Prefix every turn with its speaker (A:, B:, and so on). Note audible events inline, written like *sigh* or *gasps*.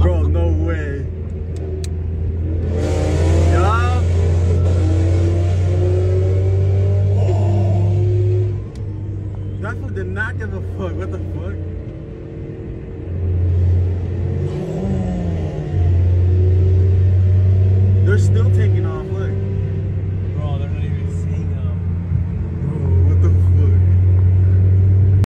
A: Bro, no way. Yup. *gasps* That fool did not give a fuck. What the fuck?